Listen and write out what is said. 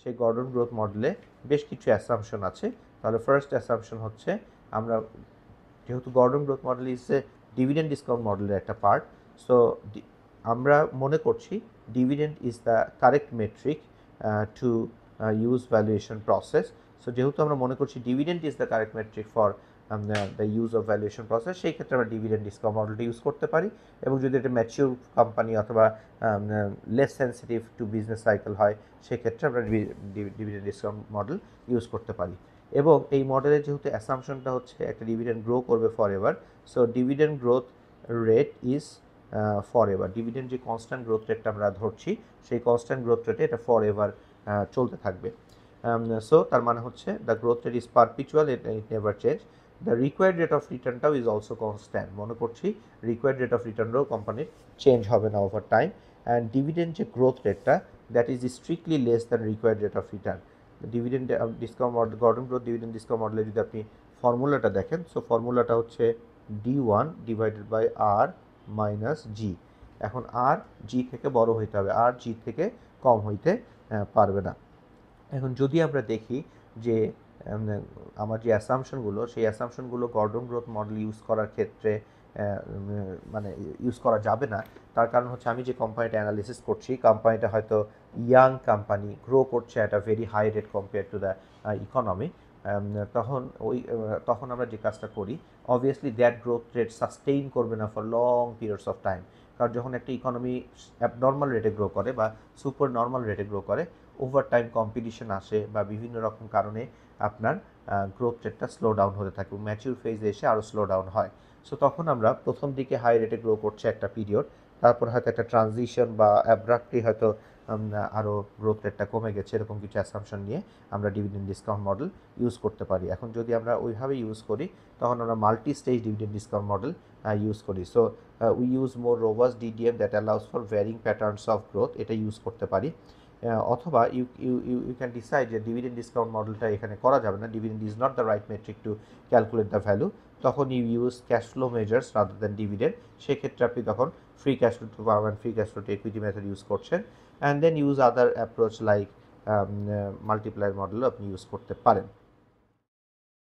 সেই Gordon growth মডেলে বেশ কিছু অ্যাসামশন আছে। তাহলে ফার্স্ট অ্যাসামশন হচ্ছে, আমরা যেহেতু Gordon growth model is a dividend discount মডেলের একটা পার্ট সো আমরা মনে করছি dividend is the correct metric to use valuation process so যেহেতু আমরা মনে করছি dividend is the correct metric for the use of valuation process সেই ক্ষেত্রে আমরা ডিভিডেন্ড ডিসকাউন্ট মডেলটা ইউজ করতে পারি এবং যদি এটা ম্যাচিউর কোম্পানি অথবা less sensitive to business cycle হয় সেক্ষেত্রে আমরা ডিভিডেন্ড ডিসকাউন্ট মডেল ইউজ করতে পারি। এবং এই মডেলের যেহেতু অ্যাসামশনটা হচ্ছে একটা ডিভিডেন্ড গ্রো করবে forever so dividend growth rate is forever dividend যে কনস্ট্যান্ট গ্রোথ রেটটা আমরা ধরছি, সেই কনস্ট্যান্ট গ্রোথ রেটে এটা ফর এভার চলতে থাকবে। সো তার মানে হচ্ছে the growth rate is perpetual it it never change the required rate of রিটার্নটাও is also constant মনে করছি রিকোয়ার্ড রেট অফ রিটার্নটাও কোম্পানির চেঞ্জ হবে না ওভার টাইম অ্যান্ড ডিভিডেন্ড যে গ্রোথ রেটটা that is strictly less than required rate of return dividend discount model growth dividend discount মডেলে যদি আপনি ফর্মুলাটা দেখেন সো ফর্মুলাটা হচ্ছে D one divided by R minus G এখন আর জি থেকে বড় হইতে হবে। আর জি থেকে কম হইতে পারবে না। এখন যদি আমরা দেখি যে আমার যে অ্যাসামশনগুলো সেই অ্যাসামশনগুলো গর্ডন গ্রোথ মডেল ইউজ করার ক্ষেত্রে মানে ইউজ করা যাবে না। তার কারণ হচ্ছে আমি যে কোম্পানিটা অ্যানালিসিস করছি কোম্পানিটা হয়তো ইয়াং কোম্পানি গ্রো করছে at a very high rate compare to the economy তখন ওই তখন আমরা যে কাজটা করি obviously that growth rate sustain করবে না for long periods of time কারণ যখন একটা ইকোনমি অ্যাবনর্মাল রেটে গ্রো করে বা সুপার নর্মাল রেটে গ্রো করে ওভার টাইম কম্পিটিশন আসে বা বিভিন্ন রকম কারণে আপনার গ্রোথ রেটটা স্লো ডাউন হতে থাকে ম্যাচিউর ফেজে এসে আরও স্লো ডাউন হয়। সো তখন আমরা প্রথম দিকে হাই রেটে গ্রো করছে একটা পিরিয়ড তারপর হয়তো একটা ট্রানজিশন বা অ্যাব্রাক্টলি হয়তো আরও গ্রোথ রেটটা কমে গেছে, এরকম কিছু অ্যাসামশন নিয়ে আমরা ডিভিডেন্ড ডিসকাউন্ট মডেল ইউজ করতে পারি। এখন যদি আমরা ওইভাবে ইউজ করি, তখন আমরা multi stage dividend discount model use করি। So we use more robust DDM that allows for varying patterns of growth এটা ইউজ করতে পারি। অথবা you you you you can decide যে ডিভিডেন্ড ডিসকাউন্ট মডেলটা এখানে করা যাবে না। Dividend is not the right metric to calculate the value তখন you use cash flow measures rather than dividend সেক্ষেত্রে আপনি তখন ফ্রি ক্যাশ ফ্লো টু পাবেন free cash flow to equity method use করছেন। And then use other approach like multiplier মডেলও আপনি use করতে পারেন।